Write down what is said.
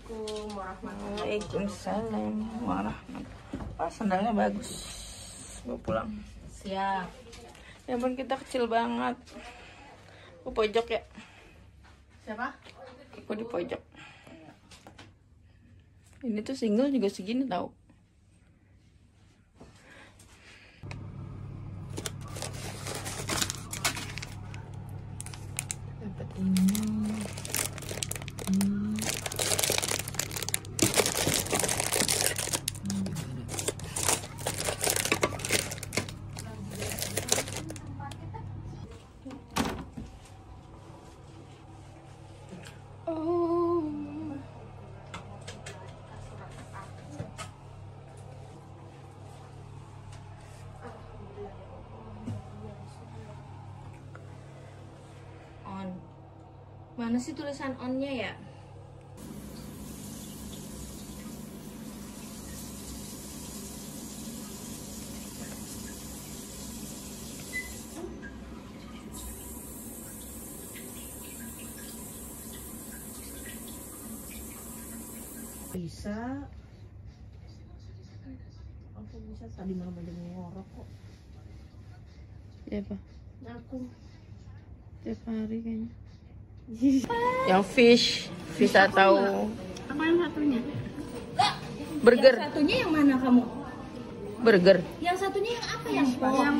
Assalamualaikum warahmatullahi Waalaikumsalam warahmatullahi Ah, sandalnya bagus. Mau pulang. Siap. Ya ampun kita kecil banget. Aku pojok ya. Siapa? Aku di pojok. Ini tuh single juga segini tau. Oh. Mana sih tulisan onnya ya? Bisa. Apa bisa? Tadi mama udah ngorok kok. Siapa? aku. Tiap hari kayaknya. Yang fish, fish atau apa yang satunya? Burger, Satunya yang mana kamu? burger. Yang satunya yang apa yang yang